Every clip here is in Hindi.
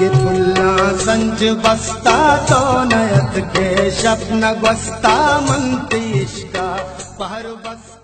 गिफुल्ला संज बसता तो नयत के शब्द बसता बस्ता मंतीश का पहर बसता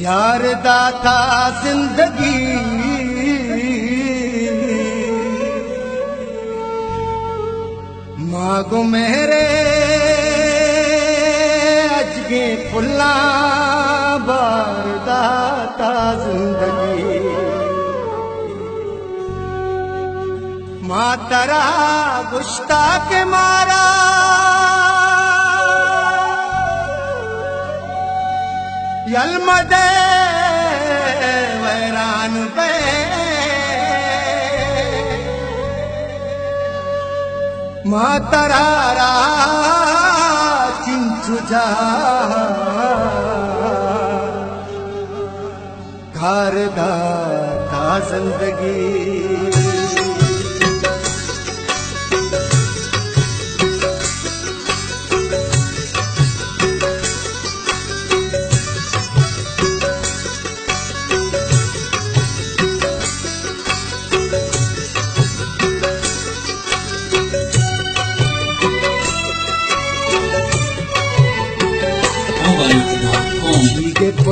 यार दाता ज़िंदगी। मागो मेरे अजगे फुला बार दाता ज़िंदगी। मातरा गुस्ता के मारा यलमदे वैरान पे। मातरा रा चिंचुजा घर दा जिंदगी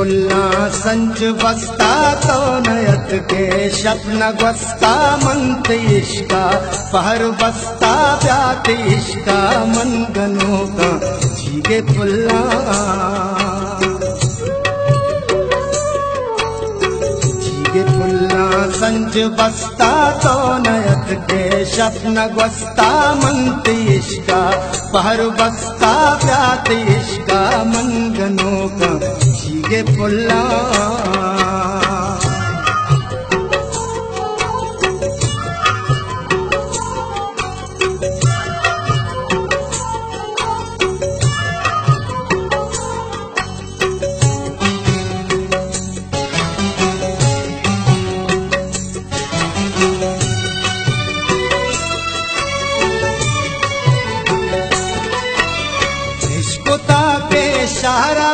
मुल्ला संच बसता तो नयत के शपन वस्ता मंत इश्का पहर बसता व्यात इश्का मन गनों का जीगे फुल्ला संज बसता संच तो नयत के शपन वस्ता मंत इश्का पहर बसता व्यात इश्का मन गनों का जीए पुल्ला सारा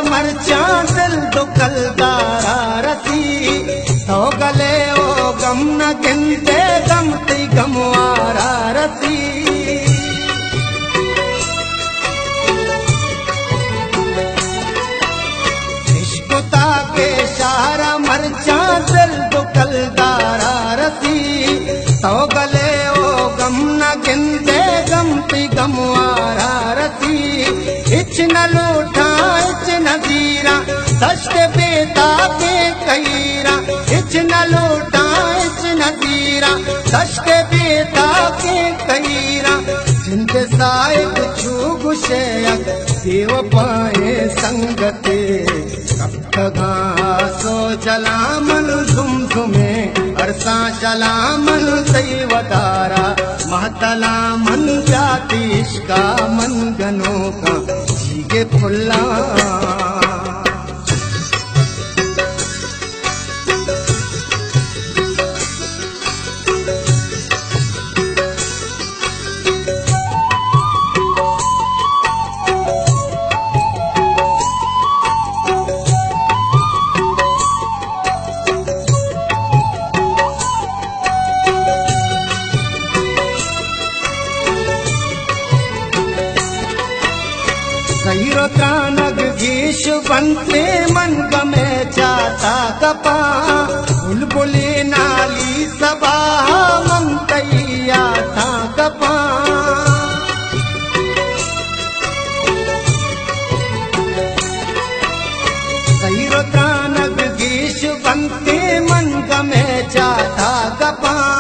कलदारथीले उम न कंदे गमती गमारथीषुता के सारा मर्चा देव पाए संगते, कप्तगा सो जलामल झुम झुमे अरसा जलामल दैवतारा महतला मन जातीश का मन गनो का, जीगे फुल्ला। कानग गीश बनते मन गमे चाता कपा बुलबुली नाली सबा मन तैया था कपा कानग गीश बनते मन गमे चाता कपा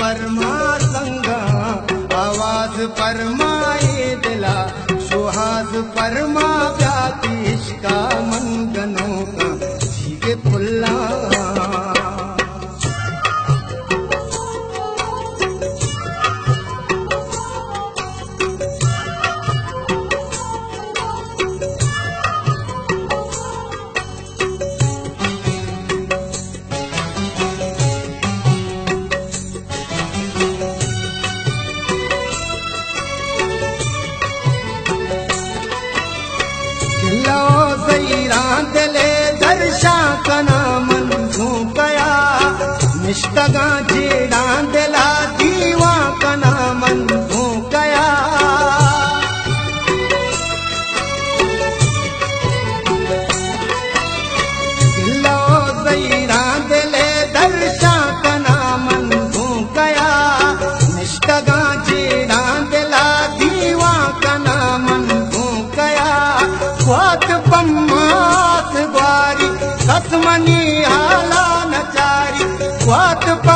परमा संगा आवाज़ परमाए दिला सुहास परमा व्यातीश का मंगनों का जीगे सीरे दर्शा कना मन कया मिष्टा जी रात मिलारी स्वात्प